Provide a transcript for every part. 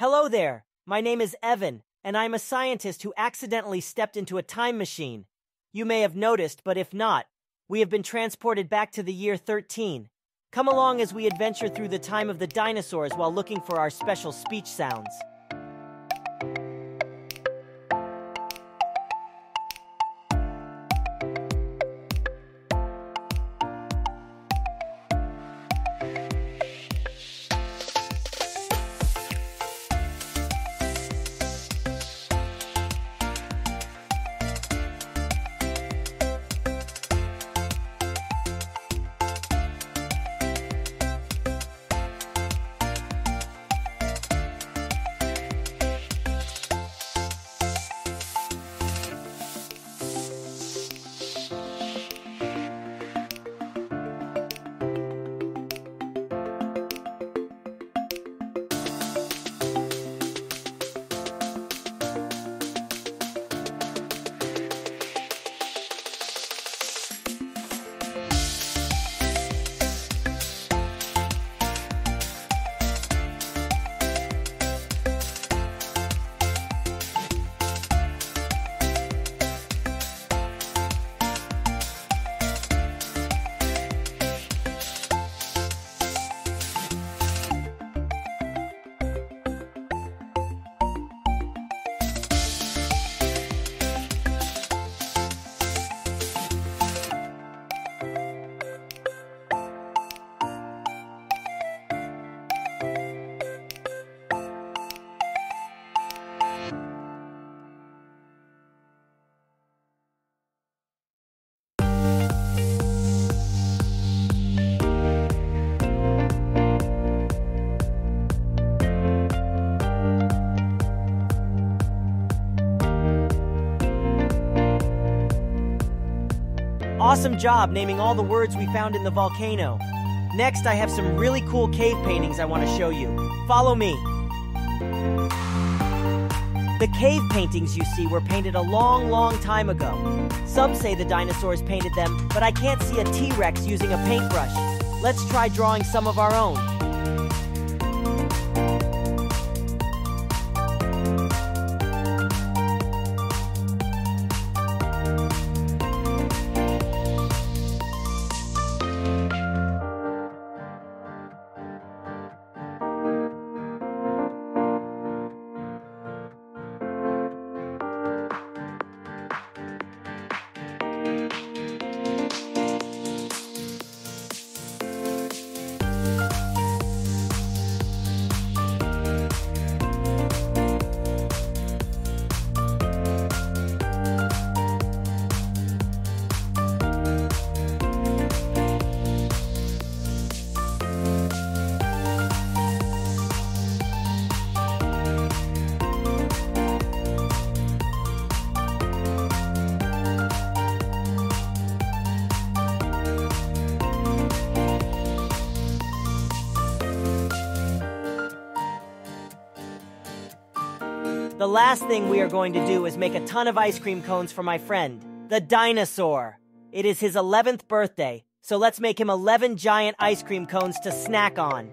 Hello there, my name is Evan, and I'm a scientist who accidentally stepped into a time machine. You may have noticed, but if not, we have been transported back to the year 13. Come along as we adventure through the time of the dinosaurs while looking for our special speech sounds. Awesome job naming all the words we found in the volcano. Next, I have some really cool cave paintings I want to show you. Follow me. The cave paintings you see were painted a long, long time ago. Some say the dinosaurs painted them, but I can't see a T-Rex using a paintbrush. Let's try drawing some of our own. The last thing we are going to do is make a ton of ice cream cones for my friend, the dinosaur. It is his 11th birthday, so let's make him 11 giant ice cream cones to snack on.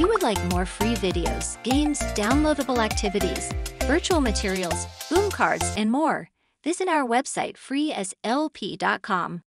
You would like more free videos, games, downloadable activities, virtual materials, boom cards, and more, visit our website freeslp.com.